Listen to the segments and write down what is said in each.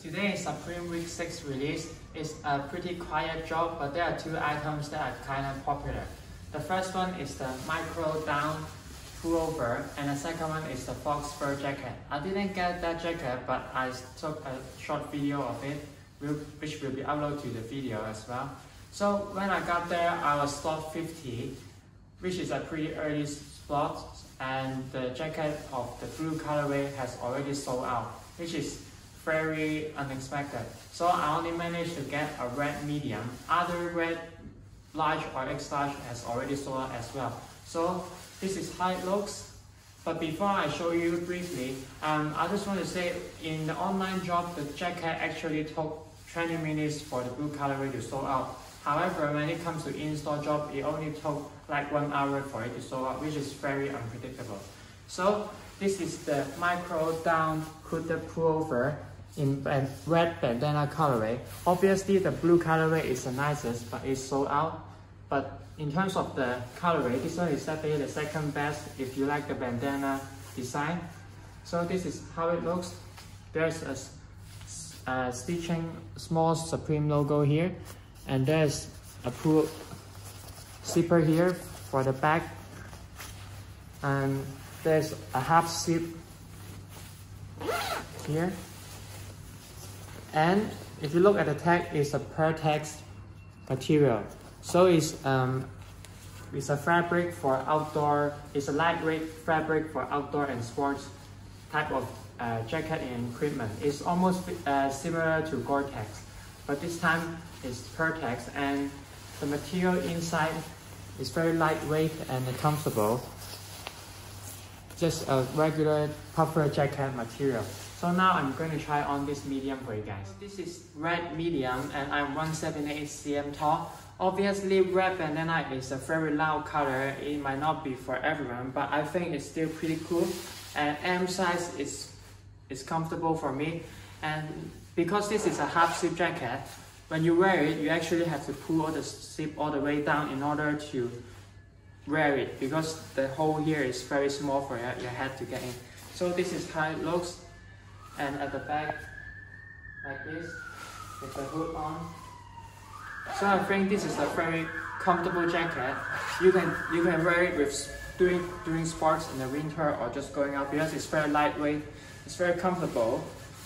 Today is Supreme Week 6 release. It's a pretty quiet job, but there are two items that are kind of popular. The first one is the micro down pullover, and the second one is the fox fur jacket. I didn't get that jacket, but I took a short video of it, which will be uploaded to the video as well. So when I got there, I was slot 50, which is a pretty early slot, and the jacket of the blue colorway has already sold out, which is very unexpected. So I only managed to get a red medium. Other red large or X large has already sold as well. So this is how it looks. But before I show you briefly, um, I just want to say in the online job, the jacket actually took 20 minutes for the blue colorway to sold out. However, when it comes to in-store job, it only took like one hour for it to sold out, which is very unpredictable. So this is the micro down hooded pullover in red bandana colorway. Obviously, the blue colorway is the nicest, but it's sold out. But in terms of the colorway, this one is definitely the second best if you like the bandana design. So this is how it looks. There's a, a stitching small Supreme logo here, and there's a pull zipper here for the back, and there's a half zip here. And if you look at the tag, it's a Pertex material. So it's um, it's a fabric for outdoor. It's a lightweight fabric for outdoor and sports type of uh, jacket and equipment. It's almost uh, similar to Gore-Tex, but this time it's Pertex, and the material inside is very lightweight and comfortable. Just a regular puffer jacket material. So now I'm going to try on this medium for you guys. This is red medium and I'm 178 cm tall. Obviously red bandana is a very loud color. It might not be for everyone, but I think it's still pretty cool. And M size is, is comfortable for me. And because this is a half zip jacket, when you wear it, you actually have to pull all the zip all the way down in order to wear it because the hole here is very small for your, your head to get in. So this is how it looks and at the back like this with the hood on. So I think this is a very comfortable jacket. You can you can wear it with doing doing sports in the winter or just going out because it's very lightweight. It's very comfortable.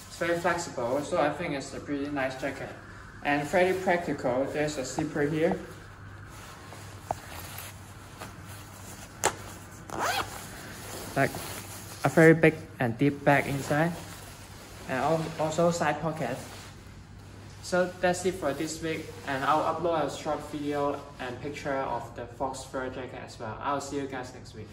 It's very flexible. So I think it's a pretty nice jacket and very practical. There's a zipper here. Like a very big and deep bag inside and also side pocket. So that's it for this week and I'll upload a short video and picture of the fox fur jacket as well. I'll see you guys next week.